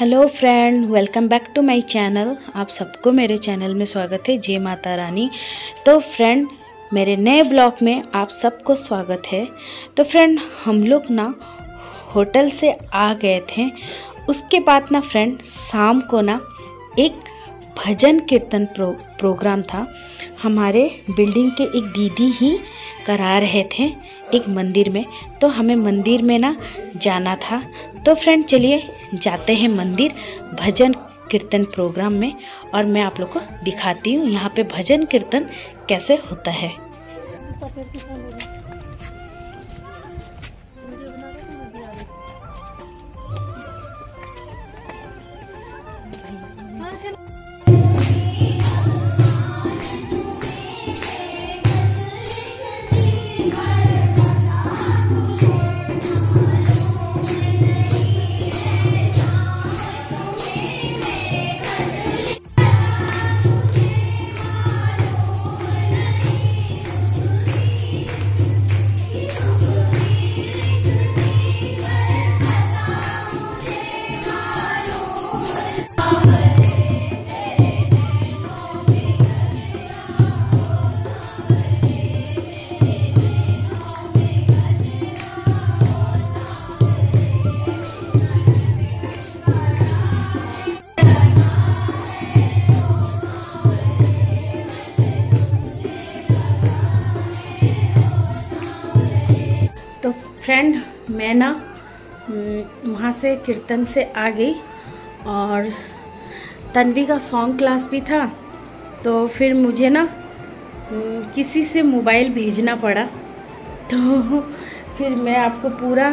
Hello friend welcome back to my channel आप सबको मेरे चैनल में स्वागत है, जय माता रानी। तो फ्रेंड मेरे नए ब्लॉग में आप सबको स्वागत है। तो फ्रेंड हम लोग ना होटल से आ गए थे। उसके बाद ना फ्रेंड शाम को ना एक भजन कीर्तन प्रो प्रोग्राम था। हमारे बिल्डिंग के एक दीदी ही करा रहे थे। एक मंदिर में। तो हमें मंदिर में ना जाना था। तो फ्रेंड चलिए जाते हैं मंदिर, भजन कीर्तन प्रोग्राम में और मैं आप लोग को दिखाती हूँ यहाँ पे भजन कीर्तन कैसे होता है। वहाँ से कीर्तन से आ गई और तन्वी का सॉन्ग क्लास भी था तो फिर मुझे ना किसी से मोबाइल भेजना पड़ा। तो फिर मैं आपको पूरा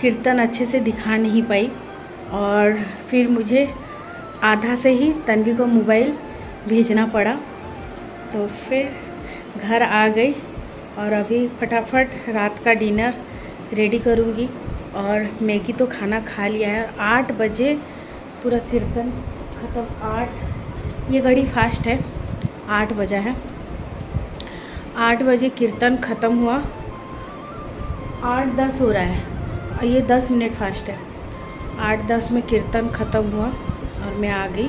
कीर्तन अच्छे से दिखा नहीं पाई और फिर मुझे आधा से ही तन्वी को मोबाइल भेजना पड़ा। तो फिर घर आ गई और अभी फटाफट रात का डिनर रेडी करूँगी। और मैगी तो खाना खा लिया है। आठ बजे पूरा कीर्तन ख़त्म। आठ। ये घड़ी फास्ट है। आठ बजा है। आठ बजे कीर्तन ख़त्म हुआ। आठ दस हो रहा है। ये दस मिनट फास्ट है। आठ दस में कीर्तन ख़त्म हुआ और मैं आ गई।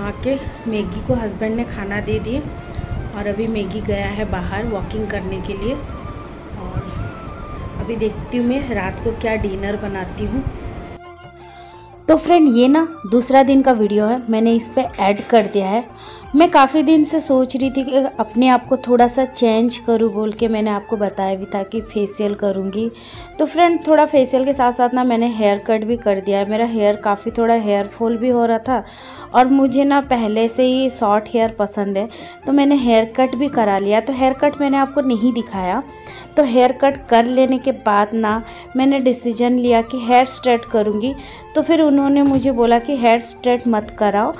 आके मैगी को हस्बैंड ने खाना दे दिए और अभी मैगी गया है बाहर वॉकिंग करने के लिए। अभी देखती हूँ मैं रात को क्या डिनर बनाती हूँ। तो फ्रेंड ये ना दूसरा दिन का वीडियो है। मैंने इस पर ऐड कर दिया है। मैं काफ़ी दिन से सोच रही थी कि अपने आप को थोड़ा सा चेंज करूँ बोल के मैंने आपको बताया भी था कि फेशियल करूँगी। तो फ्रेंड थोड़ा फेशियल के साथ साथ ना मैंने हेयर कट भी कर दिया है। मेरा हेयर काफ़ी थोड़ा हेयर फॉल भी हो रहा था और मुझे ना पहले से ही शॉर्ट हेयर पसंद है। तो मैंने हेयर कट भी करा लिया। तो हेयर कट मैंने आपको नहीं दिखाया। तो हेयर कट कर लेने के बाद ना मैंने डिसीज़न लिया कि हेयर स्ट्रेट करूँगी। तो फिर उन्होंने मुझे बोला कि हेयर स्ट्रेट मत कराओ।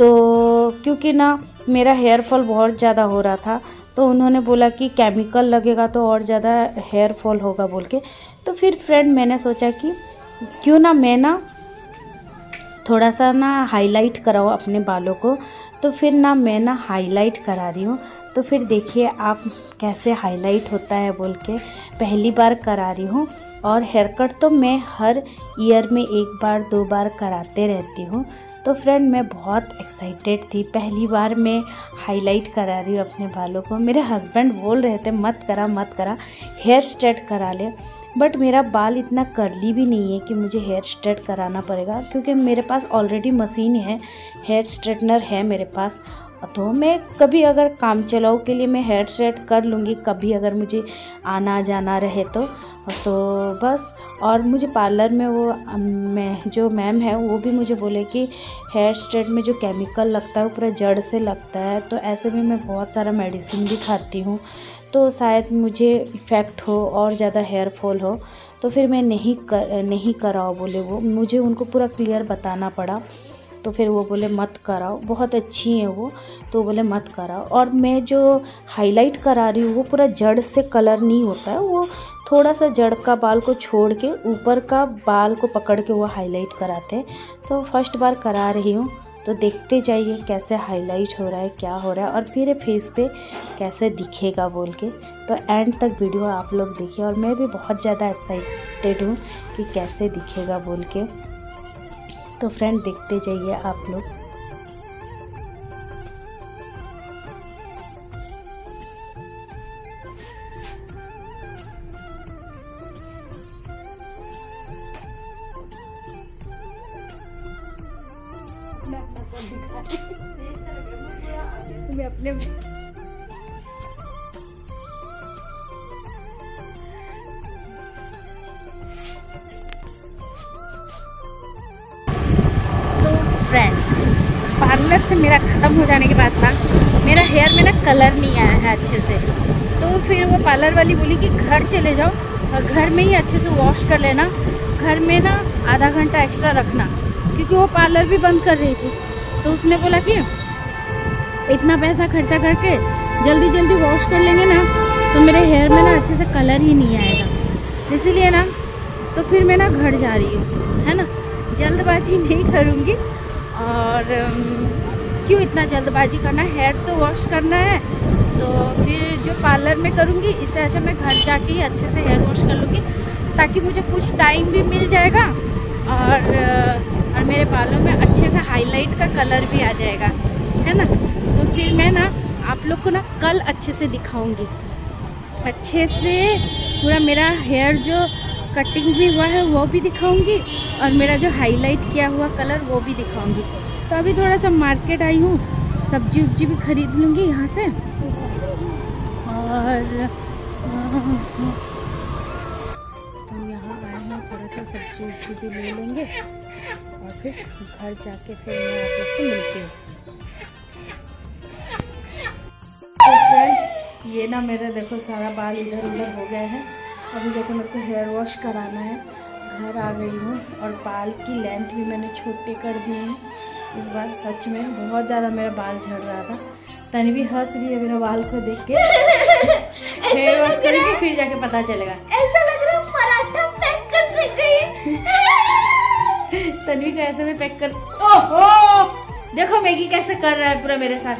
तो क्योंकि ना मेरा हेयर फॉल बहुत ज़्यादा हो रहा था तो उन्होंने बोला कि केमिकल लगेगा तो और ज़्यादा हेयर फॉल होगा बोल के। तो फिर फ्रेंड मैंने सोचा कि क्यों ना मैं ना थोड़ा सा ना हाईलाइट कराओ अपने बालों को। तो फिर ना मैं ना हाईलाइट करा रही हूँ। तो फिर देखिए आप कैसे हाईलाइट होता है बोल के पहली बार करा रही हूँ। और हेयर कट तो मैं हर ईयर में एक बार, दो बार कराते रहती हूँ। तो फ्रेंड मैं बहुत एक्साइटेड थी। पहली बार मैं हाईलाइट करा रही हूँ अपने बालों को। मेरे हस्बैंड बोल रहे थे, मत करा मत करा हेयर स्ट्रेट करा ले। बट मेरा बाल इतना करली भी नहीं है कि मुझे हेयर स्ट्रेट कराना पड़ेगा, क्योंकि मेरे पास ऑलरेडी मशीन है हेयर स्ट्रेटनर है मेरे पास। तो मैं कभी अगर काम चलाऊ के लिए मैं हेयर स्ट्रेट कर लूँगी, कभी अगर मुझे आना जाना रहे तो। तो बस, और मुझे पार्लर में वो मैं, जो मैम है, वो भी मुझे बोले कि हेयर स्ट्रेट में जो केमिकल लगता है, वो पूरा जड़ से लगता है तो ऐसे में मैं बहुत सारा मेडिसिन भी खाती हूँ। तो शायद मुझे इफ़ेक्ट हो और ज़्यादा हेयर फॉल हो तो फिर मैं नहीं कर नहीं कराओ बोले वो। मुझे उनको पूरा क्लियर बताना पड़ा तो फिर वो बोले, मत कराओ। बहुत अच्छी हैं वो तो बोले, मत कराओ। और मैं जो हाईलाइट करा रही हूँ, वो पूरा जड़ से कलर नहीं होता है, वो थोड़ा सा जड़ का बाल को छोड़ के ऊपर का बाल को पकड़ के वो हाईलाइट कराते हैं। तो फ़र्स्ट बार करा रही हूँ तो देखते जाइए कैसे हाईलाइट हो रहा है, क्या हो रहा है और फिर फेस पे कैसे दिखेगा बोल के। तो एंड तक वीडियो आप लोग देखिए और मैं भी बहुत ज़्यादा एक्साइटेड हूँ कि कैसे दिखेगा बोल के। तो फ्रेंड देखते जाइए आप लोग। मैं अपने तो फ्रेंड पार्लर से मेरा ख़त्म हो जाने के बाद ना, मेरा हेयर में ना कलर नहीं आया है अच्छे से। तो फिर वो पार्लर वाली बोली कि घर चले जाओ और घर में ही अच्छे से वॉश कर लेना, घर में ना आधा घंटा एक्स्ट्रा रखना, क्योंकि वो पार्लर भी बंद कर रही थी। तो उसने बोला कि इतना पैसा खर्चा करके जल्दी जल्दी वॉश कर लेंगे ना तो मेरे हेयर में ना अच्छे से कलर ही नहीं आएगा। इसीलिए ना तो फिर मैं ना घर जा रही हूँ, है ना? जल्दबाजी नहीं करूँगी और क्यों इतना जल्दबाजी करना है? हेयर तो वॉश करना है तो फिर जो पार्लर में करूँगी, इससे अच्छा मैं घर जाके ही अच्छे से हेयर वॉश कर लूँगी, ताकि मुझे कुछ टाइम भी मिल जाएगा और और मेरे बालों में अच्छे से हाईलाइट का कलर भी आ जाएगा, है ना? तो फिर मैं ना आप लोग को ना कल अच्छे से दिखाऊँगी। अच्छे से पूरा मेरा हेयर जो कटिंग भी हुआ है, वो भी दिखाऊँगी और मेरा जो हाईलाइट किया हुआ कलर वो भी दिखाऊँगी। तो अभी थोड़ा सा मार्केट आई हूँ, सब्ज़ी उब्जी भी खरीद लूँगी यहाँ से। और तो यहाँ आए हैं, थोड़ा सा सब्ज़ी उब्जी भी ले लेंगे। फिर घर जाके फिर मैं आप लोग से मिलती हूँ। तो फ्रेंड ये ना मेरा देखो सारा बाल इधर उधर हो गया है। अभी जाके मेरे को हेयर वॉश कराना है। घर आ गई हूँ और बाल की लेंथ भी मैंने छोटे कर दिए हैं। इस बार सच में बहुत ज़्यादा मेरा बाल झड़ रहा था। तनी भी हंस रही है मेरे बाल को देख के। हेयर वॉश करेंगे फिर जाके पता चलेगा। तन्वी को ऐसे में पैक कर ओहो! देखो मैगी कैसे कर रहा है पूरा मेरे साथ।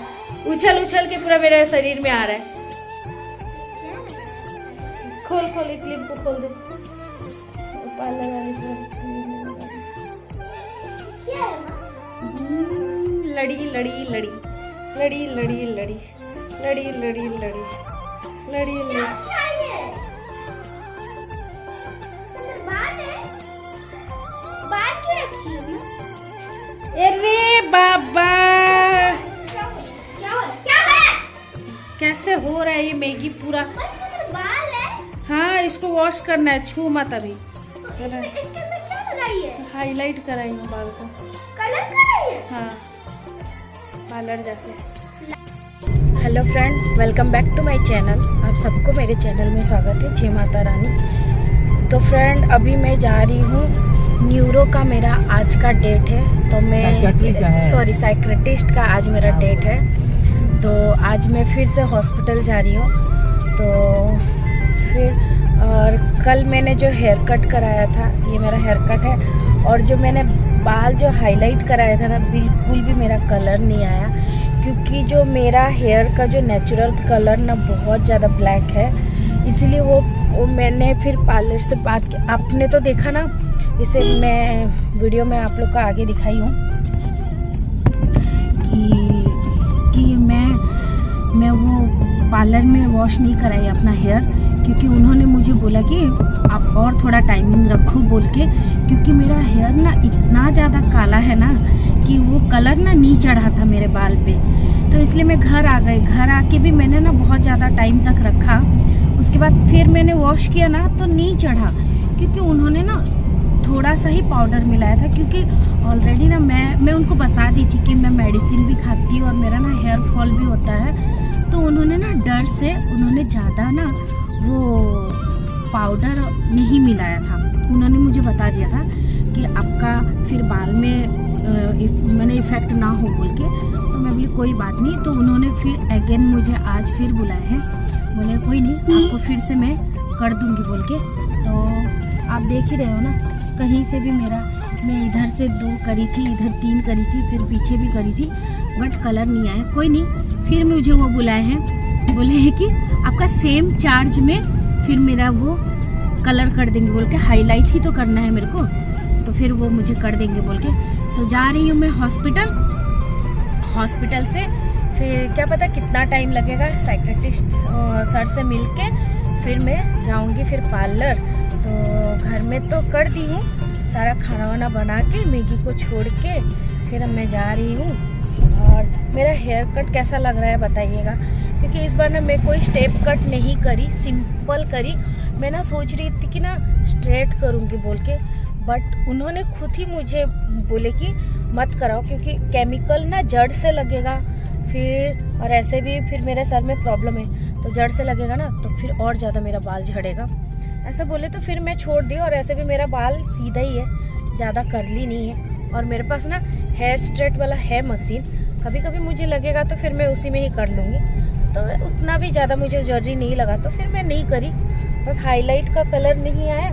उछल उछल के पूरा मेरे शरीर में आ रहा है। खोल खोल, एक को खोल दे। लड़ी। लड़ी लड़ी लड़ी लड़ी। लड़ी लड़ी लड़ी। लड़ी लड़ी। कैसे हो रहा है ये मैगी पूरा? है, इसको वॉश करना है, छू मत अभी। तो हाईलाइट कराई हूँ बाल को। कलर हाँ पार्लर जाके hello friend welcome back to my channel आप सबको मेरे चैनल में स्वागत है, जय माता रानी। तो फ्रेंड अभी मैं जा रही हूँ न्यूरो का मेरा आज का डेट है तो मैं सॉरी साइक्रेटिस्ट का आज मेरा डेट है। तो आज मैं फिर से हॉस्पिटल जा रही हूँ। तो फिर और कल मैंने जो हेयर कट कराया था ये मेरा हेयर कट है और जो मैंने बाल जो हाईलाइट कराया था ना बिल्कुल भी मेरा कलर नहीं आया क्योंकि जो मेरा हेयर का जो नेचुरल कलर ना बहुत ज़्यादा ब्लैक है। इसीलिए वो वो मैंने फिर पार्लर से बात की। आपने तो देखा ना इसे मैं वीडियो में आप लोग का आगे दिखाई हूँ कि कि मैं मैं वो पार्लर में वॉश नहीं कराई अपना हेयर क्योंकि उन्होंने मुझे बोला कि आप और थोड़ा टाइमिंग रखो बोल के, क्योंकि मेरा हेयर ना इतना ज़्यादा काला है ना कि वो कलर ना नहीं चढ़ा था मेरे बाल पे। तो इसलिए मैं घर आ गई। घर आके भी मैंने ना बहुत ज़्यादा टाइम तक रखा। उसके बाद फिर मैंने वॉश किया ना तो नहीं चढ़ा, क्योंकि उन्होंने ना थोड़ा सा ही पाउडर मिलाया था क्योंकि ऑलरेडी ना मैं मैं उनको बता दी थी कि मैं मेडिसिन भी खाती हूँ और मेरा ना हेयर फॉल भी होता है। तो उन्होंने ना डर से उन्होंने ज़्यादा ना वो पाउडर नहीं मिलाया था। उन्होंने मुझे बता दिया था कि आपका फिर बाल में इफ़, मैंने इफ़ेक्ट ना हो बोल के। तो मैं बोली कोई बात नहीं। तो उन्होंने फिर अगेन मुझे आज फिर बुलाया है। बोले कोई नहीं आपको फिर से मैं कर दूँगी बोल के। तो आप देख ही रहे हो ना। कहीं से भी मेरा, मैं इधर से दो करी थी, इधर तीन करी थी, फिर पीछे भी करी थी बट कलर नहीं आया, कोई नहीं। फिर मुझे वो बुलाए हैं, बोले हैं कि आपका सेम चार्ज में फिर मेरा वो कलर कर देंगे, बोल के हाईलाइट ही तो करना है मेरे को। तो फिर वो मुझे कर देंगे, बोल के। तो जा रही हूँ मैं हॉस्पिटल हॉस्पिटल से फिर क्या पता कितना टाइम लगेगा साइकेट्रिस्ट सर से मिल के फिर मैं जाऊँगी, फिर पार्लर घर में तो कर दी हूँ। सारा खाना वाना बना के, मैगी को छोड़ के, फिर मैं जा रही हूँ। और मेरा हेयर कट कैसा लग रहा है बताइएगा? क्योंकि इस बार ना मैं कोई स्टेप कट नहीं करी सिंपल करी। मैं ना सोच रही थी कि ना स्ट्रेट करूँगी बोल के। बट उन्होंने खुद ही मुझे बोले कि मत कराओ, क्योंकि केमिकल ना जड़ से लगेगा। फिर, और ऐसे भी फिर मेरे सर में प्रॉब्लम है। तो जड़ से लगेगा ना तो फिर और ज़्यादा मेरा बाल झड़ेगा। ऐसे बोले तो फिर मैं छोड़ दी और ऐसे भी मेरा बाल सीधा ही है, ज़्यादा करली नहीं है। और मेरे पास ना हेयर स्ट्रेट वाला है मशीन। कभी कभी मुझे लगेगा तो फिर मैं उसी में ही कर लूँगी। तो उतना भी ज़्यादा मुझे ज़रूरी नहीं लगा तो फिर मैं नहीं करी। बस हाईलाइट का कलर नहीं आया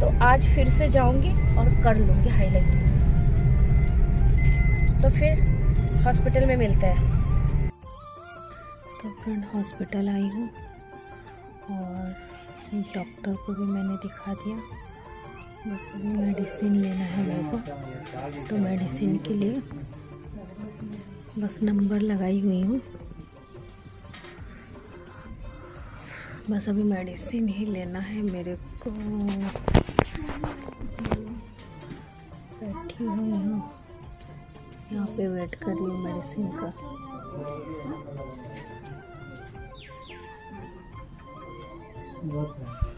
तो आज फिर से जाऊँगी और कर लूँगी हाईलाइट तो फिर हॉस्पिटल में मिलते हैं। तो फ्रेंड हॉस्पिटल आई हूँ और डॉक्टर को भी मैंने दिखा दिया। बस अभी मेडिसिन लेना है मेरे को। तो मेडिसिन के लिए बस नंबर लगाई हुई हूँ। बस अभी मेडिसिन ही लेना है मेरे को। बैठी हुई हूँ। यहाँ पे वेट कर रही हूँ मेडिसिन का। Boa tarde.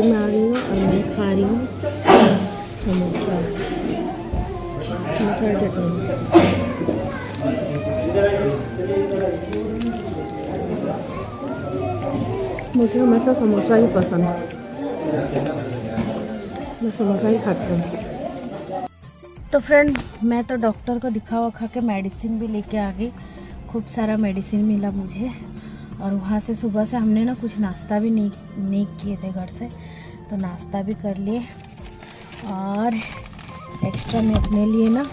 कैंटीन में आ रही हूँ, और मैं खा रही हूँ। समोसा। समोसा चटनी। मुझे हमेशा समोसा ही पसंद। है मैं समोसा ही खाती हूँ। तो फ्रेंड मैं तो डॉक्टर को दिखा खा के मेडिसिन भी लेके आ गई। खूब सारा मेडिसिन मिला मुझे। और वहाँ से सुबह से हमने ना कुछ नाश्ता भी नहीं नहीं किए थे घर से तो नाश्ता भी कर लिए। और एक्स्ट्रा मैं अपने लिए ना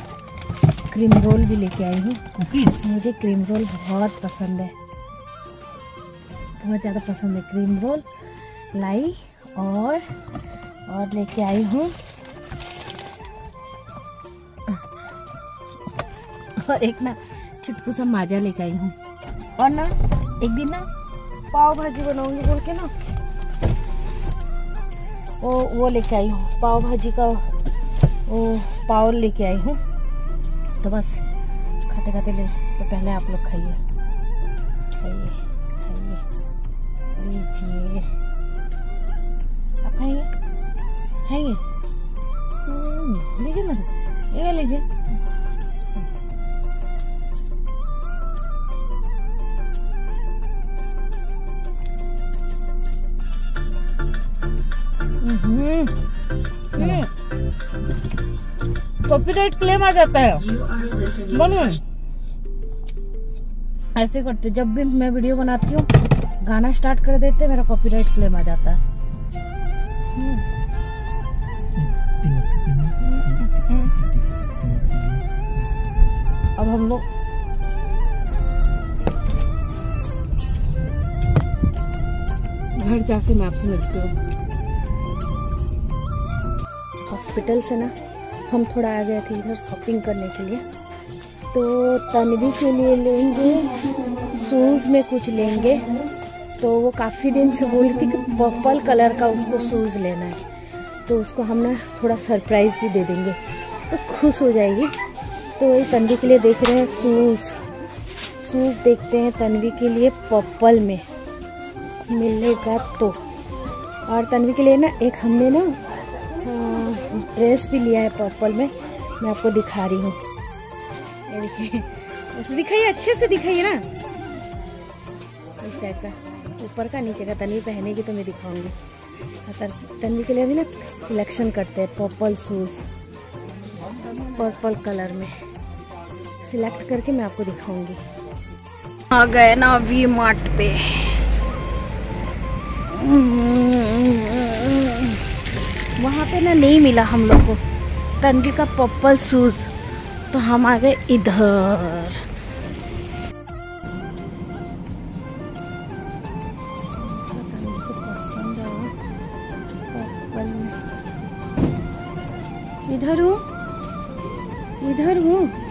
क्रीम रोल भी लेके आई हूँ। कुकीज मुझे क्रीम रोल बहुत पसंद है। बहुत ज़्यादा पसंद है क्रीम रोल लाई और और लेके आई हूँ। और एक ना चुटकू सा माजा लेके आई हूँ। और ना एक दिन ना पाव भाजी बनाऊँगी बोल के ना. वो वो लेके आई हूँ पाव भाजी का वो पाव लेके आई हूँ. तो बस खाते खाते ले तो पहले आप लोग खाइए. खाइए खाइए. लीजिए. आप खाएँगे? खाएँगे? हम्म, लीजिए ना. ये लीजिए. कॉपीराइट क्लेम आ जाता है। बोलो ऐसे करते जब भी मैं वीडियो बनाती हूँ गाना स्टार्ट कर देते मेरा कॉपीराइट क्लेम आ जाता है। हम्म, अब हम लोग घर जाके मैं आपसे मिलती हूँ। हॉस्पिटल से ना, हम थोड़ा आ गए थे इधर शॉपिंग करने के लिए। तो तनवी के लिए लेंगे शूज़ में कुछ लेंगे। तो वो काफ़ी दिन से बोल रही थी कि पर्पल कलर का उसको शूज़ लेना है। तो उसको हम ना थोड़ा सरप्राइज़ भी दे देंगे। तो खुश हो जाएगी। तो वही तनवी के लिए देख रहे हैं शूज़ शूज़ देखते हैं तनवी के लिए पर्पल में। मिलेगा तो। और तनवी के लिए ना एक हमने ना ड्रेस भी लिया है पर्पल में। मैं आपको दिखा रही हूँ। दिखाइए, अच्छे से दिखाइए ना। इस टाइप का। ऊपर का, नीचे का तन्वी पहनेगी तो मैं दिखाऊँगी। तन्वी के लिए अभी ना सिलेक्शन करते हैं पर्पल शूज़ पर्पल कलर में। सिलेक्ट करके मैं आपको दिखाऊँगी। आ गए ना वी मार्ट पे। वहाँ पे ना नहीं मिला हम लोग को। तनवी का पर्पल शूज़ तो हम आ गए इधर। इधर हूँ। इधर हूँ।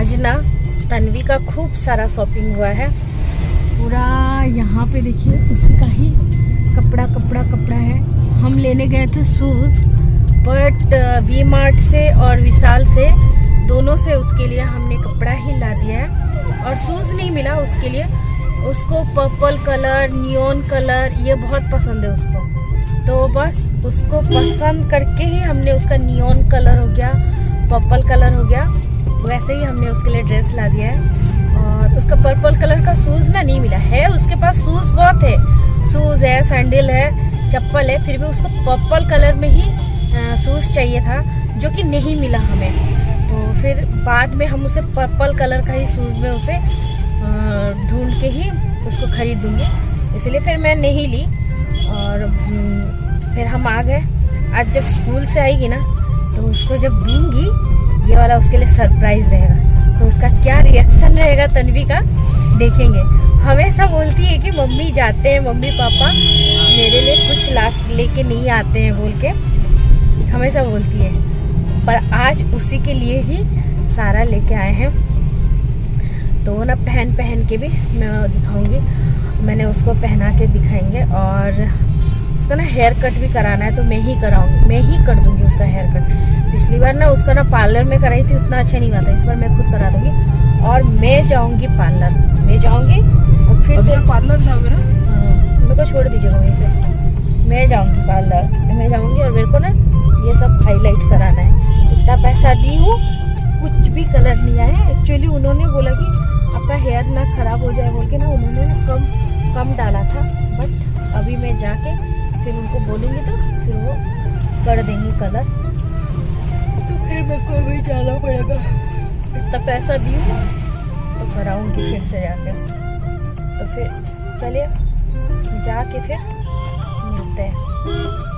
आज ना तन्वी का खूब सारा शॉपिंग हुआ है। पूरा यहाँ पे देखिए उसी का ही कपड़ा कपड़ा कपड़ा है। हम लेने गए थे शूज़ बट वी मार्ट से और विशाल से, दोनों से उसके लिए हमने कपड़ा ही ला दिया है। और शूज़ नहीं मिला उसके लिए। उसको पर्पल कलर नियॉन कलर ये बहुत पसंद है उसको। तो बस उसको पसंद करके ही हमने उसका नियॉन कलर हो गया पर्पल कलर हो गया। वैसे ही हमने उसके लिए ड्रेस ला दिया है। और उसका पर्पल कलर का शूज़ ना नहीं मिला। है उसके पास शूज़ बहुत है। शूज़ है सैंडल है, चप्पल है, फिर भी उसको पर्पल कलर में ही शूज़ चाहिए था, जो कि नहीं मिला हमें। तो फिर बाद में हम उसे पर्पल कलर का ही शूज़ में उसे ढूंढ के ही उसको खरीद दूँगी इसलिए फिर मैं नहीं ली। और फिर हम आ गए। आज जब स्कूल से आएगी ना तो उसको जब दूँगी ये वाला उसके लिए सरप्राइज़ रहेगा। तो उसका क्या रिएक्शन रहेगा तन्वी का, देखेंगे। हमेशा बोलती है कि मम्मी जाते हैं, मम्मी पापा मेरे लिए कुछ ला लेके नहीं आते हैं बोल के। हमेशा बोलती है। पर आज उसी के लिए ही सारा लेके आए हैं। तो ना पहन पहन के भी मैं दिखाऊँगी। मैंने उसको पहना के दिखाएँगे और उसका ना हेयर कट भी कराना है तो मैं ही कराऊँगी। मैं ही कर दूँगी उसका हेयर कट पिछली बार ना उसका ना पार्लर में कराई थी उतना अच्छा नहीं हुआ था। इस बार मैं खुद करा दूँगी और मैं जाऊँगी पार्लर। मैं जाऊँगी और फिर से पार्लर जाओगे ना? हाँ, मेरे को छोड़ दीजिएगा वहीं पे। मैं जाऊँगी पार्लर। मैं जाऊँगी और मेरे को ना ये सब हाईलाइट कराना है। इतना पैसा दी हूँ कुछ भी कलर नहीं आया है। एक्चुअली उन्होंने बोला कि आपका हेयर ना खराब हो जाए बोल के ना उन्होंने ना कम कम डाला था। बट अभी मैं जाके फिर उनको बोलूँगी तो फिर वो कर देंगी कलर फिर मेरे को भी जाना पड़ेगा। इतना पैसा दी तो कराऊँगी फिर से जाकर तो फिर चलिए, जाके फिर मिलते हैं।